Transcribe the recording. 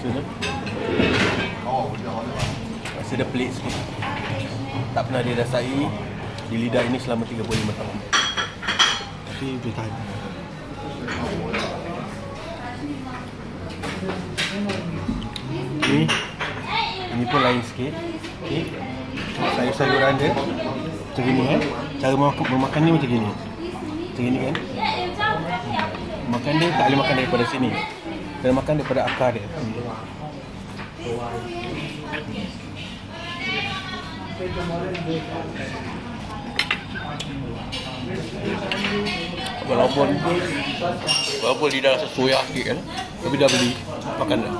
rasa dia. Rasa dia pelik sikit. Tak pernah dirasai di lidah ini selama 35 tahun. Tapi boleh tahan. Ni Ini pun lain sikit okay. Sayur-sayuran dia Macam gini kan Cara memakan, memakan ni macam gini Macam gini kan Makan dia tak boleh makan daripada sini Kena makan daripada akar dia. Walaupun Walaupun lidah rasa soya sikit kan Tapi dah beli Makan dah